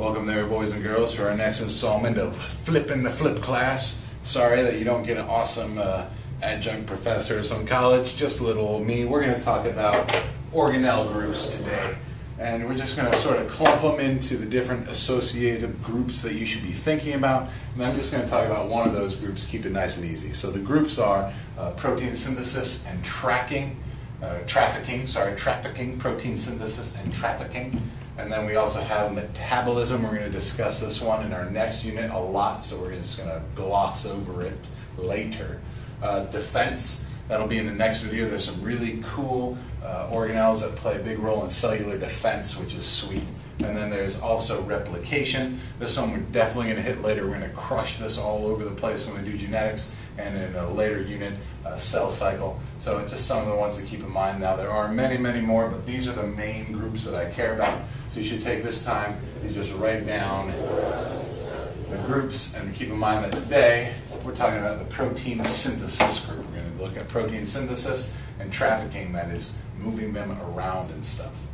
Welcome there, boys and girls, to our next installment of Flipping the Flip class. Sorry that you don't get an awesome uh, adjunct professor at some college, just a little old me. We're going to talk about organelle groups today. And we're just going to sort of clump them into the different associative groups that you should be thinking about. And I'm just going to talk about one of those groups, keep it nice and easy. So the groups are uh, protein synthesis and tracking, uh, trafficking, sorry, trafficking, protein synthesis and trafficking. And then we also have metabolism. We're going to discuss this one in our next unit a lot, so we're just going to gloss over it later. Uh, defense, that'll be in the next video. There's some really cool uh, organelles that play a big role in cellular defense, which is sweet. And then there's also replication. This one we're definitely going to hit later. We're going to crush this all over the place when we do genetics and in a later unit, uh, cell cycle. So just some of the ones to keep in mind now. There are many, many more, but these are the main groups that I care about. So you should take this time and just write down the groups and keep in mind that today we're talking about the protein synthesis group. We're going to look at protein synthesis and trafficking, that is moving them around and stuff.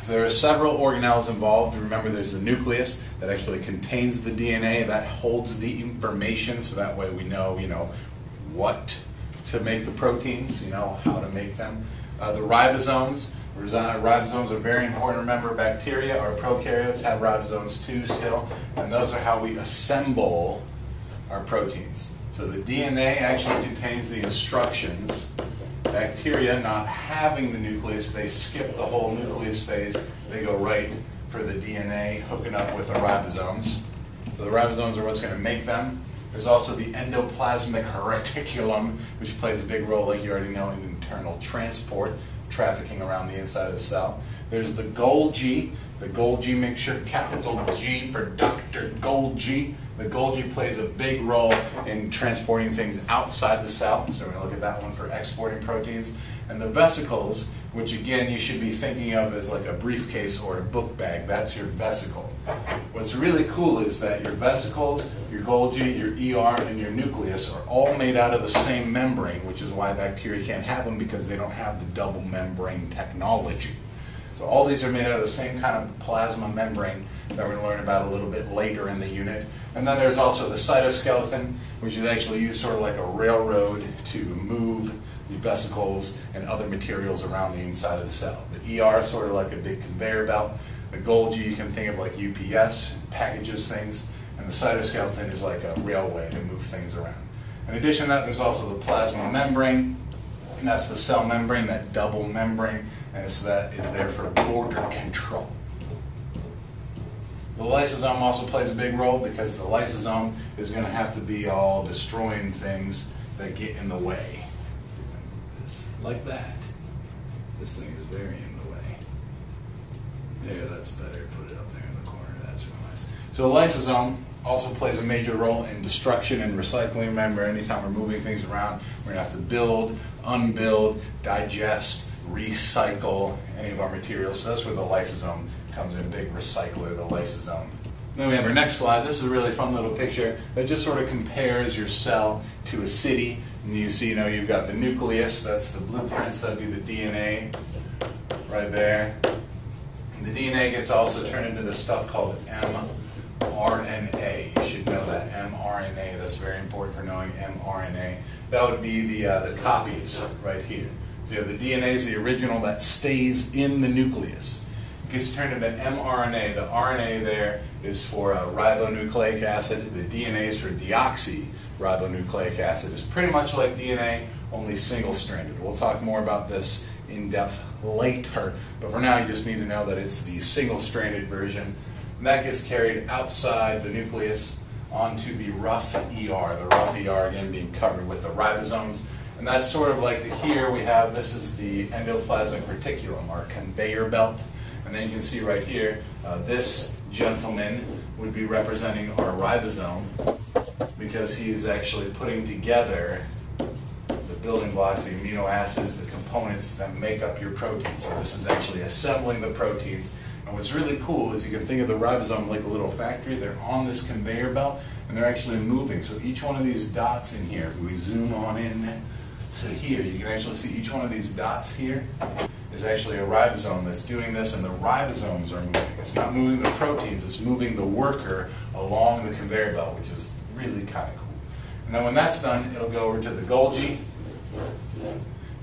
So there are several organelles involved. Remember, there's the nucleus that actually contains the DNA that holds the information, so that way we know, you know, what to make the proteins, you know, how to make them. Uh, the ribosomes. Ribosomes are very important. Remember, bacteria or prokaryotes have ribosomes too still, and those are how we assemble our proteins. So the DNA actually contains the instructions Bacteria not having the nucleus, they skip the whole nucleus phase. They go right for the DNA hooking up with the ribosomes. So the ribosomes are what's going to make them. There's also the endoplasmic reticulum, which plays a big role, like you already know, in internal transport, trafficking around the inside of the cell. There's the Golgi, the Golgi, make sure capital G for Dr. Golgi. The Golgi plays a big role in transporting things outside the cell, so we're going to look at that one for exporting proteins. And the vesicles, which again you should be thinking of as like a briefcase or a book bag, that's your vesicle. What's really cool is that your vesicles, your Golgi, your ER, and your nucleus are all made out of the same membrane, which is why bacteria can't have them because they don't have the double membrane technology. So all these are made out of the same kind of plasma membrane that we're going to learn about a little bit later in the unit. And then there's also the cytoskeleton, which is actually used sort of like a railroad to move the vesicles and other materials around the inside of the cell. The ER is sort of like a big conveyor belt. The Golgi you can think of like UPS, packages things, and the cytoskeleton is like a railway to move things around. In addition to that, there's also the plasma membrane, and that's the cell membrane, that double membrane, and so that is there for border control. The lysosome also plays a big role because the lysosome is going to have to be all destroying things that get in the way. Like that. This thing is very in the way. There, that's better. Put it up there in the corner. That's real nice. So the lysosome also plays a major role in destruction and recycling. Remember, anytime we're moving things around, we're to have to build, unbuild, digest, recycle any of our materials. So that's where the lysosome comes in, big recycler, the lysosome. Then we have our next slide. This is a really fun little picture that just sort of compares your cell to a city. And you see, you know, you've got the nucleus, that's the blueprints, that'd be the DNA right there. And the DNA gets also turned into this stuff called mRNA. You should know that mRNA. That's very important for knowing mRNA. That would be the uh, the copies right here. So you have the DNA is the original that stays in the nucleus. It gets turned into mRNA. The RNA there is for uh, ribonucleic acid. The DNA is for deoxyribonucleic acid. It's pretty much like DNA, only single-stranded. We'll talk more about this in depth later. But for now, you just need to know that it's the single-stranded version. And that gets carried outside the nucleus onto the rough ER. The rough ER, again, being covered with the ribosomes. And that's sort of like here we have, this is the endoplasmic reticulum, our conveyor belt. And then you can see right here, uh, this gentleman would be representing our ribosome because he's actually putting together the building blocks, the amino acids, the components that make up your protein. So this is actually assembling the proteins. And what's really cool is you can think of the ribosome like a little factory. They're on this conveyor belt and they're actually moving. So each one of these dots in here, if we zoom on in to here. You can actually see each one of these dots here. is actually a ribosome that's doing this, and the ribosomes are moving. It's not moving the proteins, it's moving the worker along the conveyor belt, which is really kind of cool. And then when that's done, it'll go over to the Golgi.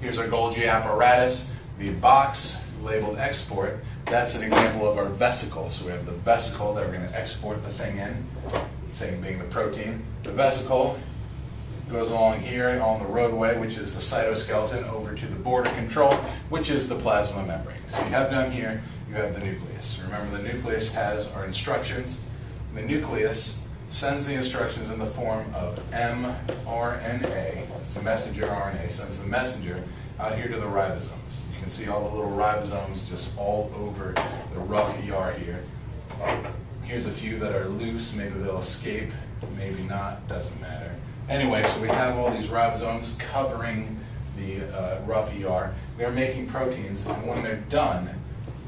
Here's our Golgi apparatus. The box labeled export, that's an example of our vesicle. So we have the vesicle that we're going to export the thing in, the thing being the protein. The vesicle goes along here on the roadway, which is the cytoskeleton, over to the border control, which is the plasma membrane. So you have down here, you have the nucleus. Remember, the nucleus has our instructions. The nucleus sends the instructions in the form of mRNA, it's the messenger RNA, sends the messenger out here to the ribosomes. You can see all the little ribosomes just all over the rough ER here. Here's a few that are loose, maybe they'll escape, maybe not, doesn't matter. Anyway, so we have all these ribosomes covering the uh, rough ER. They're making proteins, and when they're done,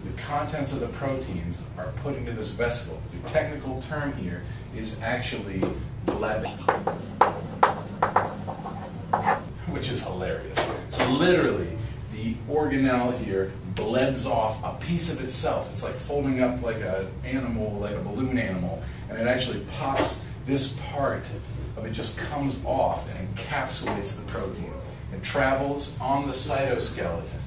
the contents of the proteins are put into this vesicle. The technical term here is actually blebbing, which is hilarious. So literally, organelle here blebs off a piece of itself. It's like folding up like an animal, like a balloon animal, and it actually pops this part of it just comes off and encapsulates the protein. It travels on the cytoskeleton.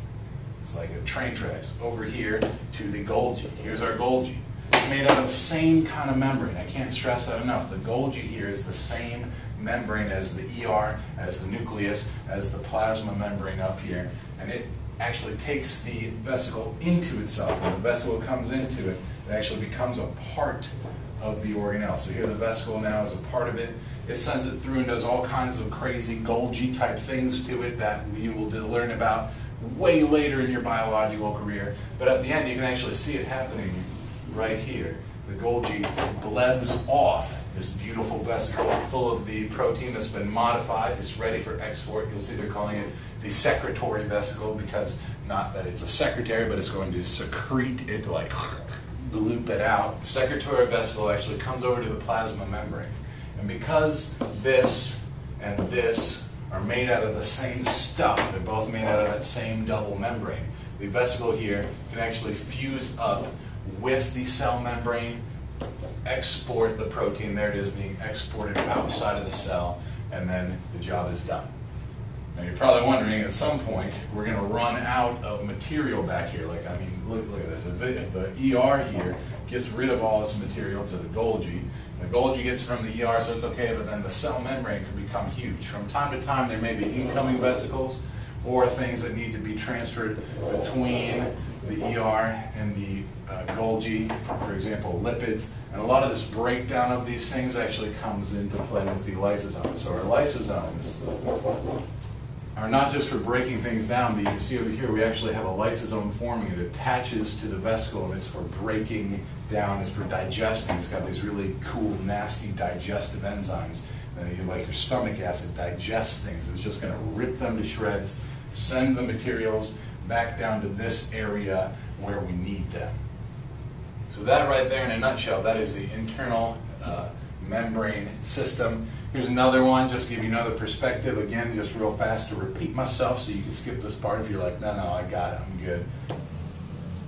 It's like a train tracks over here to the Golgi. Here's our Golgi. It's made out of the same kind of membrane. I can't stress that enough. The Golgi here is the same membrane as the ER, as the nucleus, as the plasma membrane up here. And it actually takes the vesicle into itself. When the vesicle comes into it, it actually becomes a part of the organelle. So here the vesicle now is a part of it. It sends it through and does all kinds of crazy Golgi type things to it that you will learn about way later in your biological career. But at the end, you can actually see it happening right here. The Golgi blebs off this beautiful vesicle full of the protein that's been modified. It's ready for export. You'll see they're calling it the secretory vesicle because not that it's a secretary, but it's going to secrete it like loop it out. The Secretory vesicle actually comes over to the plasma membrane. And because this and this are made out of the same stuff, they're both made out of that same double membrane, the vesicle here can actually fuse up with the cell membrane, export the protein, there it is being exported outside of the cell, and then the job is done. Now you're probably wondering at some point we're going to run out of material back here. Like I mean, look, look at this. If the, if the ER here gets rid of all its material to the Golgi, the Golgi gets from the ER, so it's okay. But then the cell membrane can become huge. From time to time, there may be incoming vesicles or things that need to be transferred between the ER and the uh, Golgi, for example, lipids. And a lot of this breakdown of these things actually comes into play with the lysosomes. So our lysosomes are not just for breaking things down, but you can see over here we actually have a lysosome forming. It attaches to the vesicle and it's for breaking down, it's for digesting. It's got these really cool, nasty digestive enzymes. Uh, you like your stomach acid digests things. It's just going to rip them to shreds, send the materials back down to this area where we need them. So that right there in a nutshell, that is the internal uh, membrane system. Here's another one, just give you another perspective. Again, just real fast to repeat myself so you can skip this part if you're like, no, no, I got it, I'm good.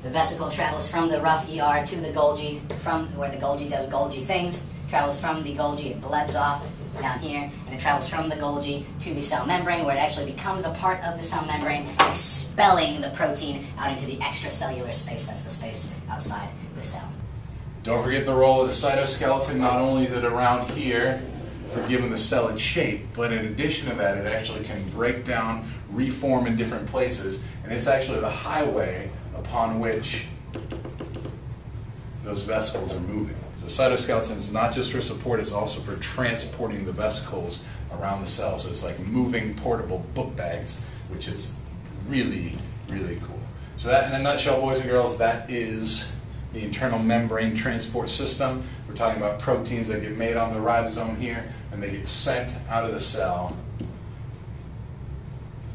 The vesicle travels from the rough ER to the Golgi, from where the Golgi does Golgi things, travels from the Golgi, it blebs off down here, and it travels from the Golgi to the cell membrane, where it actually becomes a part of the cell membrane, expelling the protein out into the extracellular space. That's the space outside the cell. Don't forget the role of the cytoskeleton. Not only is it around here for giving the cell its shape, but in addition to that, it actually can break down, reform in different places, and it's actually the highway upon which those vesicles are moving. So cytoskeleton is not just for support, it's also for transporting the vesicles around the cell. So it's like moving portable book bags, which is really, really cool. So that, in a nutshell, boys and girls, that is the internal membrane transport system. We're talking about proteins that get made on the ribosome here, and they get sent out of the cell.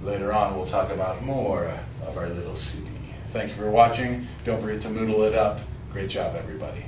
Later on, we'll talk about more of our little city. Thank you for watching. Don't forget to Moodle it up. Great job, everybody.